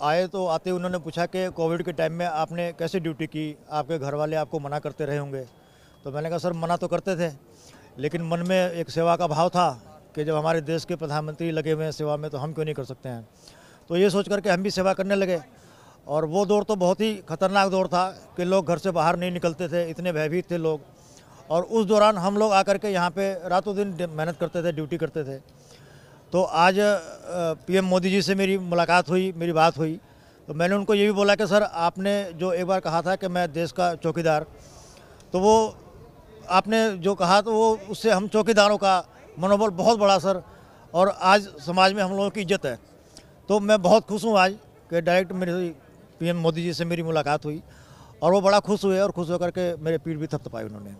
आए तो आते उन्होंने पूछा कि कोविड के टाइम में आपने कैसे ड्यूटी की? आपके घर वाले आपको मना करते रहे होंगे। तो मैंने कहा, सर, मना तो करते थे, लेकिन मन में एक सेवा का भाव था कि जब हमारे देश के प्रधानमंत्री लगे हुए हैं सेवा में तो हम क्यों नहीं कर सकते हैं? तो ये सोच करके हम भी सेवा करने लगे। और वो दौर तो बहुत ही खतरनाक दौर था कि लोग घर से बाहर नहीं निकलते थे, इतने भयभीत थे लोग। और उस दौरान हम लोग आकर के यहाँ पे रातों दिन मेहनत करते थे ड्यूटी करते थे। तो आज पीएम मोदी जी से मेरी मुलाकात हुई, मेरी बात हुई। तो मैंने उनको ये भी बोला कि, सर, आपने जो एक बार कहा था कि मैं देश का चौकीदार तो वो, आपने जो कहा तो वो, उससे हम चौकीदारों का मनोबल बहुत बड़ा, सर, और आज समाज में हम लोगों की इज़्ज़त है। तो मैं बहुत खुश हूँ आज कि डायरेक्ट मेरी पीएम मोदी जी से मेरी मुलाकात हुई और वो बड़ा खुश हुए और खुश होकर के मेरे पीठ भी थपथपाई उन्होंने।